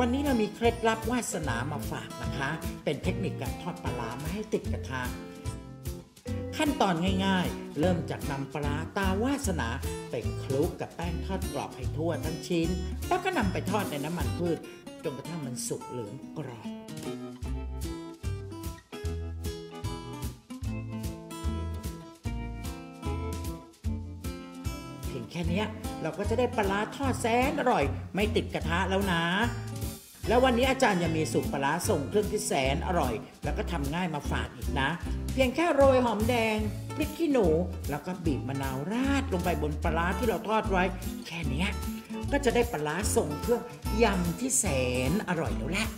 วันนี้เรามีเคล็ดลับวาสนามาฝากนะคะ เป็นเทคนิคการทอดปลาไม่ให้ติดกระทะขั้นตอนง่ายๆ เริ่มจากนำปลาตาวาสนาไปคลุกกับแป้งทอดกรอบให้ทั่วทั้งชิ้น แล้วก็นำไปทอดในน้ำมันพืชจนกระทั่งมันสุกเหลืองกรอบ พียงแค่นี้เราก็จะได้ปลาทอดแสนอร่อย ไม่ติดกระทะแล้วนะ แล้ววันนี้อาจารย์ยังมีสูตรปลาส่งเครื่องที่แสนอร่อย แล้วก็ทำง่ายมาฝากอีกนะ เพียงแค่โรยหอมแดงพริกขี้หนู แล้วก็บีบมะนาวราดลงไปบนปลาที่เราทอดไว้ แค่นี้ก็จะได้ปลาส่งเครื่องยำที่แสนอร่อยแล้วแหละ